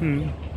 हम्म